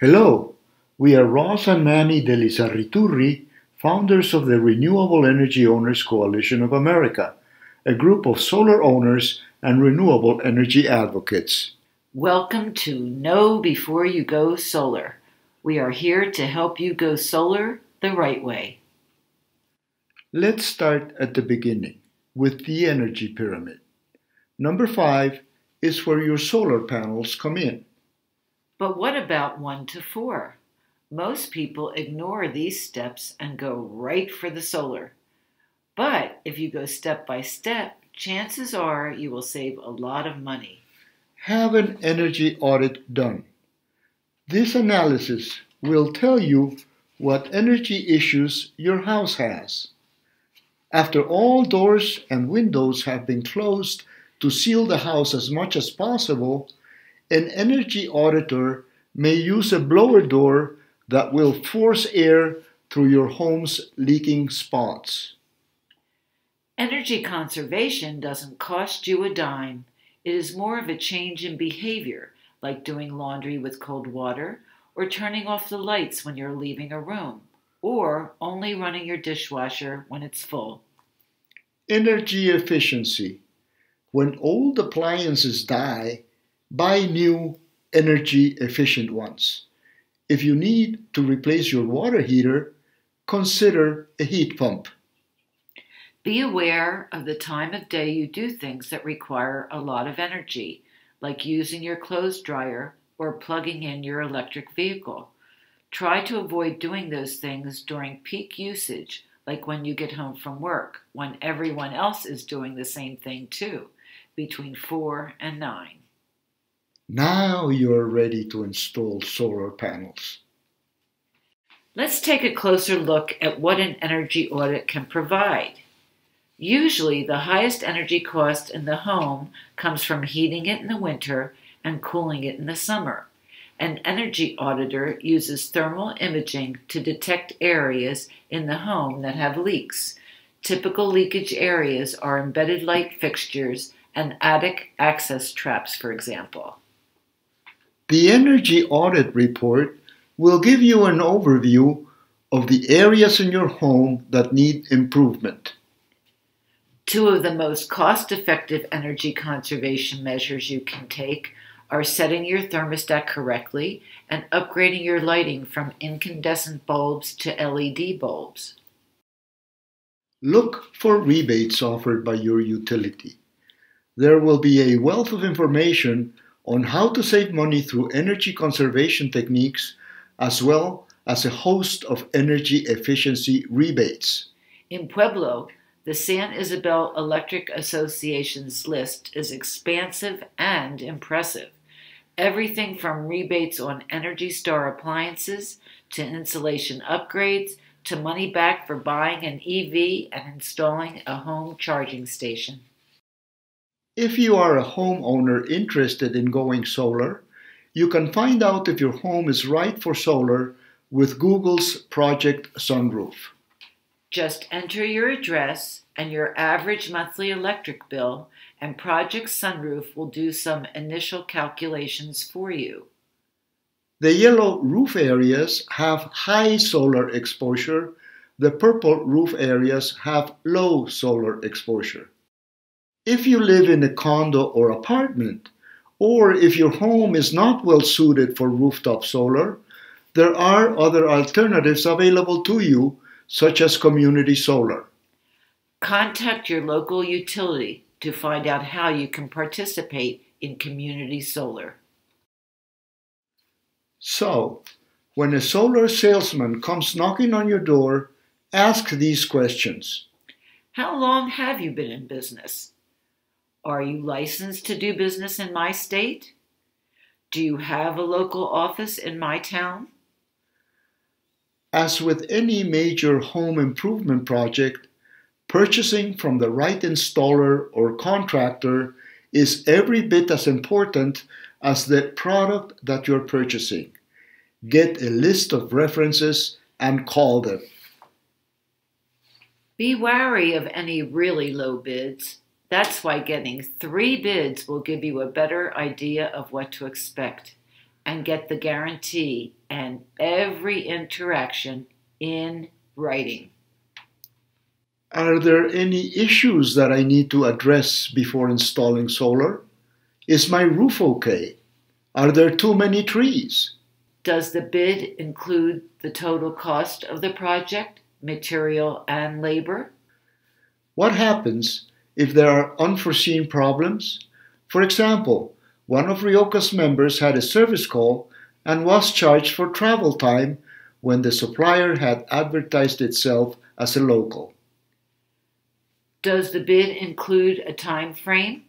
Hello, we are Ross and Manny Delizarriturri, founders of the Renewable Energy Owners Coalition of America, a group of solar owners and renewable energy advocates. Welcome to Know Before You Go Solar. We are here to help you go solar the right way. Let's start at the beginning with the energy pyramid. Number five is where your solar panels come in. But what about 1 to 4? Most people ignore these steps and go right for the solar. But if you go step by step, chances are you will save a lot of money. Have an energy audit done. This analysis will tell you what energy issues your house has. After all doors and windows have been closed to seal the house as much as possible, an energy auditor may use a blower door that will force air through your home's leaking spots. Energy conservation doesn't cost you a dime. It is more of a change in behavior, like doing laundry with cold water, or turning off the lights when you're leaving a room, or only running your dishwasher when it's full. Energy efficiency. When old appliances die, buy new energy efficient ones. If you need to replace your water heater, consider a heat pump. Be aware of the time of day you do things that require a lot of energy, like using your clothes dryer or plugging in your electric vehicle. Try to avoid doing those things during peak usage, like when you get home from work, when everyone else is doing the same thing too, between 4 and 9. Now you're ready to install solar panels. Let's take a closer look at what an energy audit can provide. Usually, the highest energy cost in the home comes from heating it in the winter and cooling it in the summer. An energy auditor uses thermal imaging to detect areas in the home that have leaks. Typical leakage areas are embedded light fixtures and attic access traps, for example. The Energy Audit Report will give you an overview of the areas in your home that need improvement. Two of the most cost effective energy conservation measures you can take are setting your thermostat correctly and upgrading your lighting from incandescent bulbs to LED bulbs. Look for rebates offered by your utility. There will be a wealth of information on how to save money through energy conservation techniques, as well as a host of energy efficiency rebates. In Pueblo, the San Isabel Electric Association's list is expansive and impressive. Everything from rebates on Energy Star appliances to insulation upgrades to money back for buying an EV and installing a home charging station. If you are a homeowner interested in going solar, you can find out if your home is right for solar with Google's Project Sunroof. Just enter your address and your average monthly electric bill, and Project Sunroof will do some initial calculations for you. The yellow roof areas have high solar exposure, the purple roof areas have low solar exposure. If you live in a condo or apartment, or if your home is not well suited for rooftop solar, there are other alternatives available to you, such as community solar. Contact your local utility to find out how you can participate in community solar. So, when a solar salesman comes knocking on your door, ask these questions How long have you been in business? Are you licensed to do business in my state? Do you have a local office in my town? As with any major home improvement project, purchasing from the right installer or contractor is every bit as important as the product that you're purchasing. Get a list of references and call them. Be wary of any really low bids. That's why getting three bids will give you a better idea of what to expect. and get the guarantee and every interaction in writing. Are there any issues that I need to address before installing solar? Is my roof okay? Are there too many trees? Does the bid include the total cost of the project, material, and labor? What happens if there are unforeseen problems? For example, one of REOCA's members had a service call and was charged for travel time when the supplier had advertised itself as a local. Does the bid include a time frame?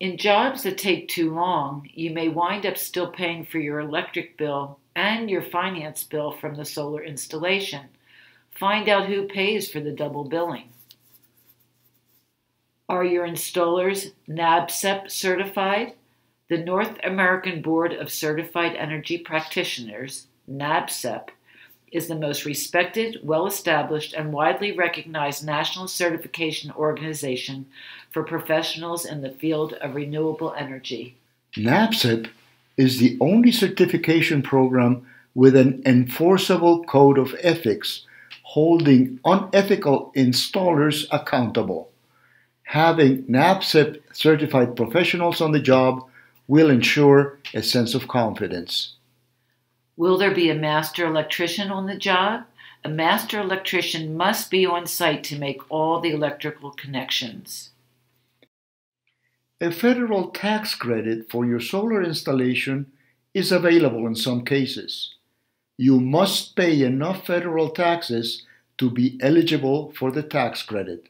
In jobs that take too long, you may wind up still paying for your electric bill and your finance bill from the solar installation. Find out who pays for the double billing. Are your installers NABCEP certified? The North American Board of Certified Energy Practitioners, NABCEP, is the most respected, well established, and widely recognized national certification organization for professionals in the field of renewable energy. NABCEP is the only certification program with an enforceable code of ethics holding unethical installers accountable. Having NABCEP certified professionals on the job will ensure a sense of confidence. Will there be a master electrician on the job? A master electrician must be on site to make all the electrical connections. A federal tax credit for your solar installation is available in some cases. You must pay enough federal taxes to be eligible for the tax credit.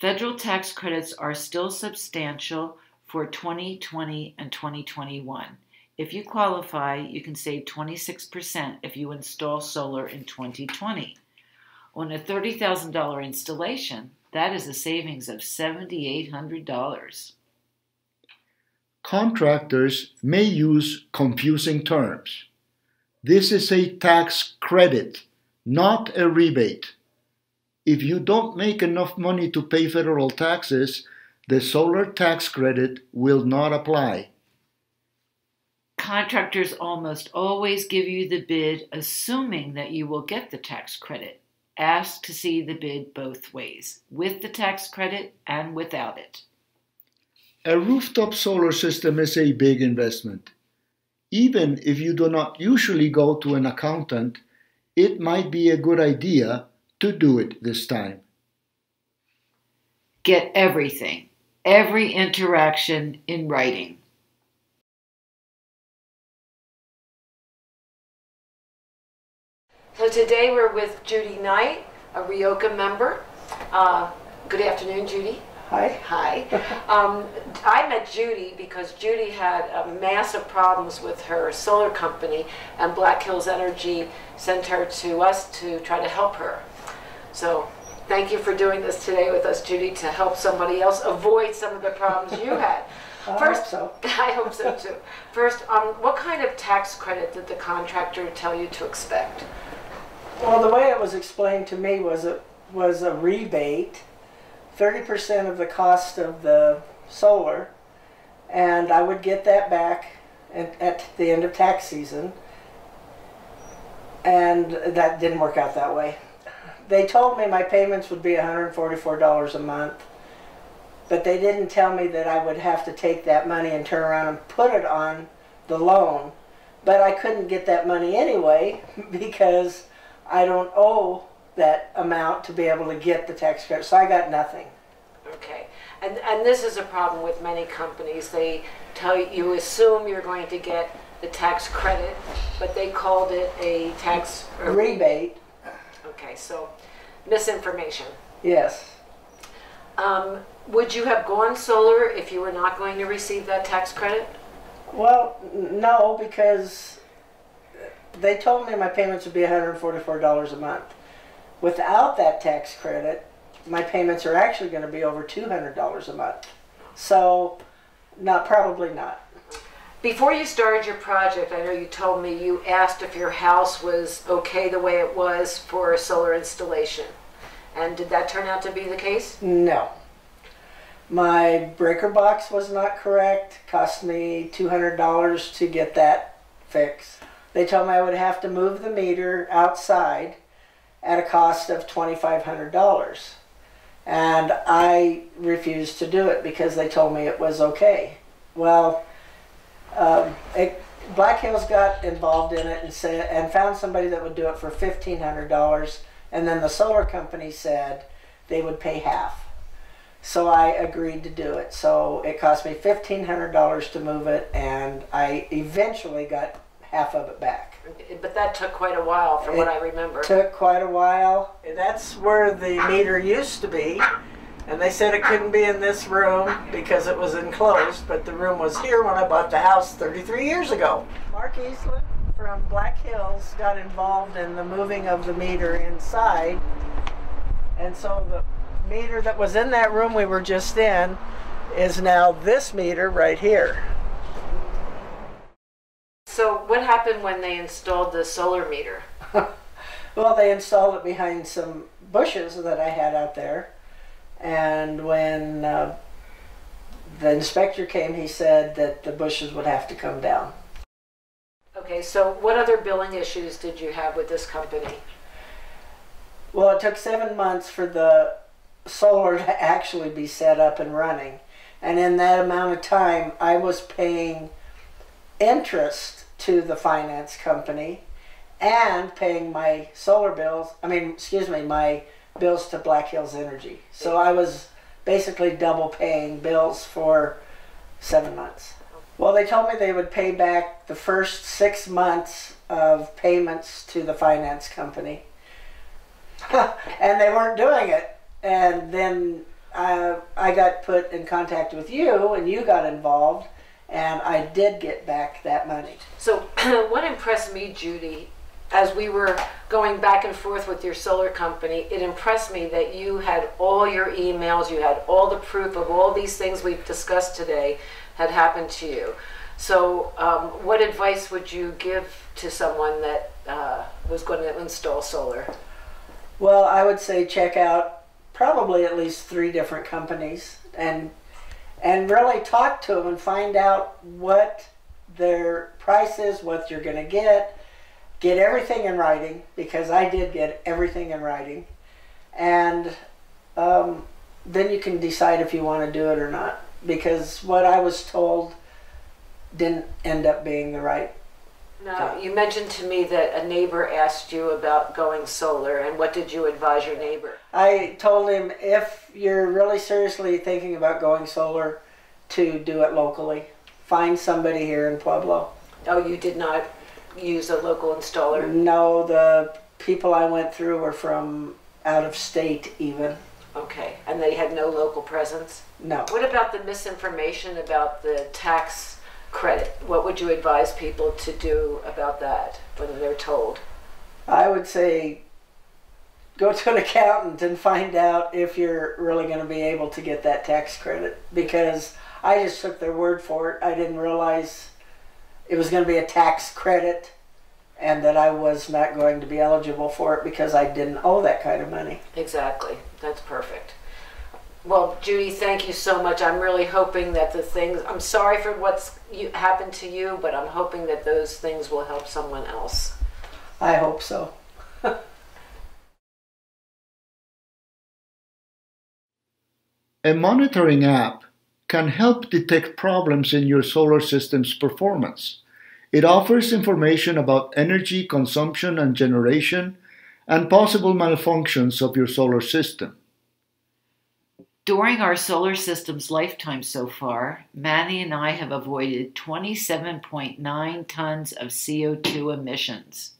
Federal tax credits are still substantial for 2020 and 2021. If you qualify, you can save 26% if you install solar in 2020. On a $30,000 installation, that is a savings of $7,800. Contractors may use confusing terms. This is a tax credit, not a rebate. If you don't make enough money to pay federal taxes, the solar tax credit will not apply. Contractors almost always give you the bid assuming that you will get the tax credit. Ask to see the bid both ways, with the tax credit and without it. A rooftop solar system is a big investment. Even if you do not usually go to an accountant, it might be a good idea to do it this time. Get everything, every interaction in writing. So today we're with Judy Knight, a REOCA member. Uh, good afternoon, Judy. Hi. Hi. Um, I met Judy because Judy had uh, massive problems with her solar company, and Black Hills Energy sent her to us to try to help her. So thank you for doing this today with us, Judy, to help somebody else avoid some of the problems you had. I First, hope so. I hope so too. First, um, what kind of tax credit did the contractor tell you to expect? Well, the way it was explained to me was it was a rebate, thirty percent of the cost of the solar, and I would get that back at, at the end of tax season. And that didn't work out that way. They told me my payments would be $144 a month, but they didn't tell me that I would have to take that money and turn around and put it on the loan. But I couldn't get that money anyway because I don't owe that amount to be able to get the tax credit. So I got nothing. Okay, and and this is a problem with many companies. They tell you, you assume you're going to get the tax credit, but they called it a tax rebate, Okay, so misinformation. yes. Um, would you have gone solar if you were not going to receive that tax credit? Well, no, because they told me my payments would be $144 a month. Without that tax credit, my payments are actually going to be over $200 a month. So, not probably not. Before you started your project, I know you told me you asked if your house was okay the way it was for a solar installation. And did that turn out to be the case? No. My breaker box was not correct. Cost me $200 to get that fix. They told me I would have to move the meter outside at a cost of $2,500. And I refused to do it because they told me it was okay. Well, um, it, Black Hills got involved in it and said and found somebody that would do it for fifteen hundred dollars, and then the solar company said they would pay half. So I agreed to do it. So it cost me fifteen hundred dollars to move it, and I eventually got half of it back. But that took quite a while, from what I remember. Took quite a while. That's where the meter used to be. And they said it couldn't be in this room because it was enclosed, but the room was here when I bought the house 33 years ago. Mark Eastland from Black Hills got involved in the moving of the meter inside. And so the meter that was in that room we were just in is now this meter right here. So what happened when they installed the solar meter? Well, they installed it behind some bushes that I had out there. And when uh, the inspector came, he said that the bushes would have to come down. Okay, so what other billing issues did you have with this company? Well, it took seven months for the solar to actually be set up and running. And in that amount of time, I was paying interest to the finance company and paying my solar bills. I mean, excuse me, my bills to Black Hills Energy. So I was basically double paying bills for seven months. Well, they told me they would pay back the first six months of payments to the finance company. and they weren't doing it. And then I, I got put in contact with you, and you got involved, and I did get back that money. So what impressed me, Judy, as we were going back and forth with your solar company, it impressed me that you had all your emails, you had all the proof of all these things we've discussed today had happened to you. So, um, what advice would you give to someone that uh, was going to install solar? Well, I would say check out probably at least three different companies and and really talk to them and find out what their price is, what you're going to get. Get everything in writing because I did get everything in writing, and um, then you can decide if you want to do it or not. Because what I was told didn't end up being the right Now, you mentioned to me that a neighbor asked you about going solar, and what did you advise your neighbor? I told him if you're really seriously thinking about going solar, to do it locally. Find somebody here in Pueblo. Oh, you did not use a local installer? No, the people I went through were from out of state, even. Okay, and they had no local presence? No. What about the misinformation about the tax credit? What would you advise people to do about that when they're told? I would say go to an accountant and find out if you're really going to be able to get that tax credit because I just took their word for it. I didn't realize it was going to be a tax credit and that I was not going to be eligible for it because I didn't owe that kind of money. Exactly. That's perfect. Well, Judy, thank you so much. I'm really hoping that the things, I'm sorry for what's you, happened to you, but I'm hoping that those things will help someone else. I hope so. A monitoring app can help detect problems in your solar system's performance. It offers information about energy consumption and generation and possible malfunctions of your solar system. During our solar system's lifetime so far, Manny and I have avoided 27.9 tons of CO2 emissions.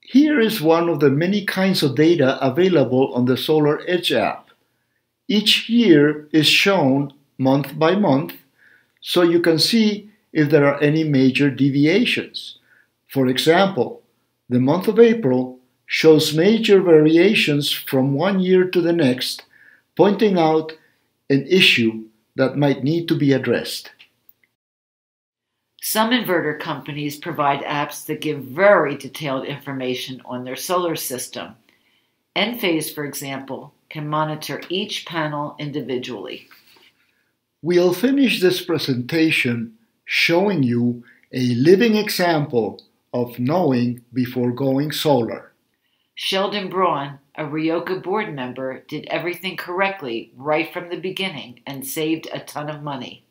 Here is one of the many kinds of data available on the SolarEdge app. Each year is shown month by month so you can see if there are any major deviations. For example, the month of April shows major variations from one year to the next, pointing out an issue that might need to be addressed. Some inverter companies provide apps that give very detailed information on their solar system. Enphase, for example, can monitor each panel individually. We'll finish this presentation showing you a living example of knowing before going solar. Sheldon Braun, a REOCA board member, did everything correctly right from the beginning and saved a ton of money.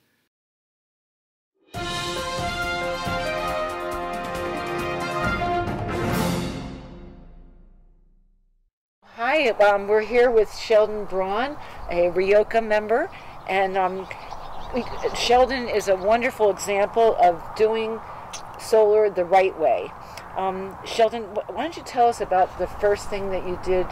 Hi, um, we're here with Sheldon Braun, a REOCA member, and um, we, Sheldon is a wonderful example of doing solar the right way. Um, Sheldon, why don't you tell us about the first thing that you did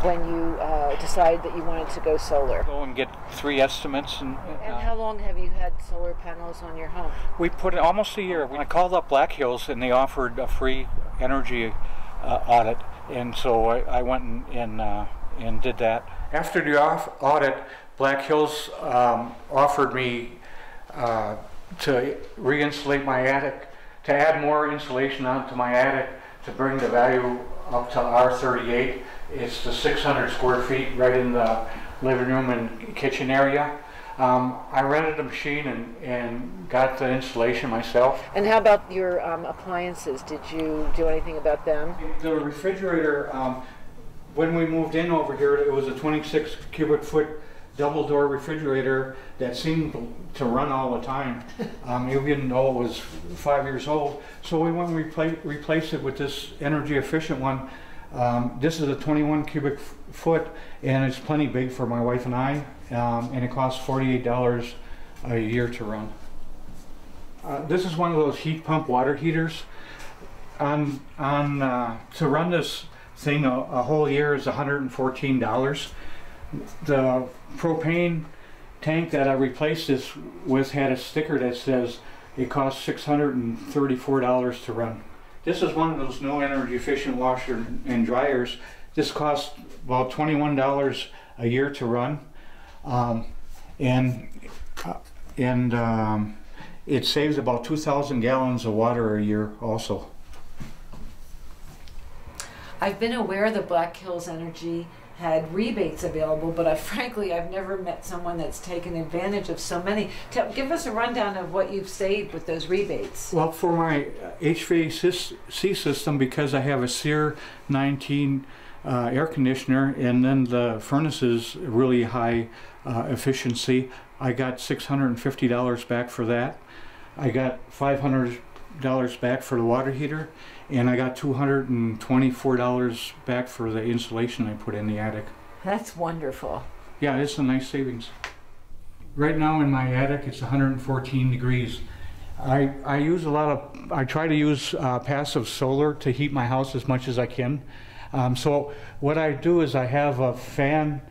when you uh, decided that you wanted to go solar? Go and get three estimates. And, And uh, how long have you had solar panels on your home? we put it almost a year. When I called up Black Hills and they offered a free energy uh, audit, and so I, I went and and, uh, and did that. After the off audit, Black Hills um, offered me uh, to re-insulate my attic, to add more insulation onto my attic to bring the value up to R38. It's the 600 square feet right in the living room and kitchen area. Um, I rented a machine and, and got the installation myself. And how about your um, appliances? Did you do anything about them? The refrigerator, um, when we moved in over here, it was a 26 cubic foot double door refrigerator that seemed to run all the time, um, even though it was five years old. So we went and repla- replaced it with this energy efficient one. Um, this is a 21 cubic foot and it's plenty big for my wife and I, um, and it costs $48 a year to run. Uh, this is one of those heat pump water heaters on on uh, to run this thing a, a whole year is $114. The propane tank that I replaced this with had a sticker that says it costs $634 to run. This is one of those no energy efficient washer and dryers. This costs about $21 a year to run, um, and uh, and um, it saves about 2,000 gallons of water a year also. I've been aware that Black Hills Energy had rebates available, but I frankly I've never met someone that's taken advantage of so many. Tell, give us a rundown of what you've saved with those rebates. Well, for my HVAC system, because I have a SEER 19 uh, air conditioner and then the furnace is really high uh, efficiency, I got $650 back for that. I got $500 back for the water heater, and I got $224 back for the insulation I put in the attic. That's wonderful. Yeah, it's a nice savings. Right now in my attic, it's 114 degrees. I, I use a lot of, I try to use uh, passive solar to heat my house as much as I can. Um, so what I do is I have a fan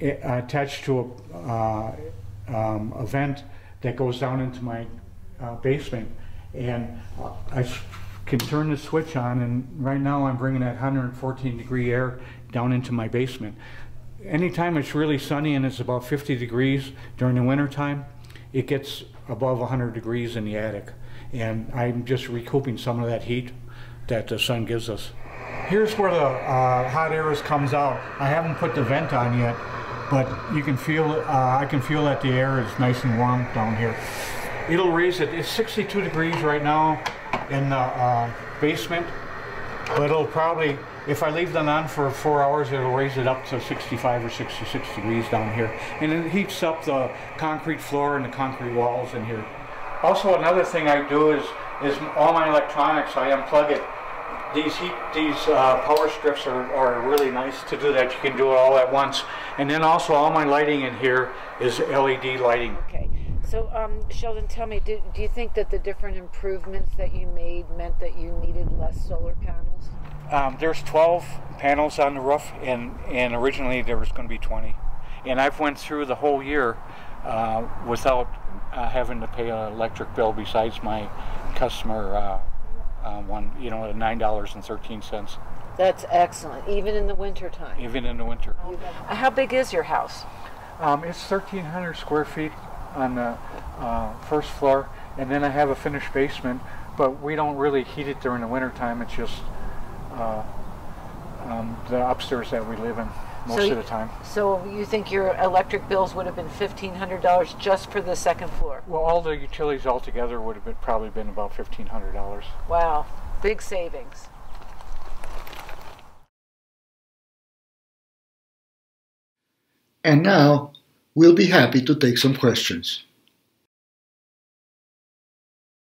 eh, attached to a, uh, um, a vent that goes down into my uh, basement. And I can turn the switch on and right now I'm bringing that 114 degree air down into my basement anytime it's really sunny and it's about 50 degrees during the winter time, it gets above 100 degrees in the attic. And I'm just recouping some of that heat that the sun gives us. Here's where the uh, hot air is- comes out. I haven't put the vent on yet, but you can feel, uh, I can feel that the air is nice and warm down here. It'll raise it, it's 62 degrees right now in the uh, basement. But it'll probably, if I leave them on for four hours, it'll raise it up to 65 or 66 degrees down here. And it heats up the concrete floor and the concrete walls in here. Also, another thing I do is, is all my electronics, I unplug it. These heat, these uh, power strips are, are really nice to do that. You can do it all at once. And then also all my lighting in here is LED lighting. Okay. So, um, Sheldon, tell me, do, do you think that the different improvements that you made meant that you needed less solar panels? Um, there's 12 panels on the roof, and, and originally there was going to be 20. And I've went through the whole year uh, without uh, having to pay an electric bill besides my customer uh, uh, one, you know, nine dollars and thirteen cents, That's excellent, even in the wintertime. even in the winter. How big is your house? Um, it's 1,300 square feet on the uh, first floor, and then I have a finished basement. But we don't really heat it during the winter time. It's just uh, um, the upstairs that we live in. Most So of the time. So you think your electric bills would have been $1,500 just for the second floor? Well, all the utilities altogether would have been, probably been about fifteen hundred dollars. Wow, big savings. And now we'll be happy to take some questions.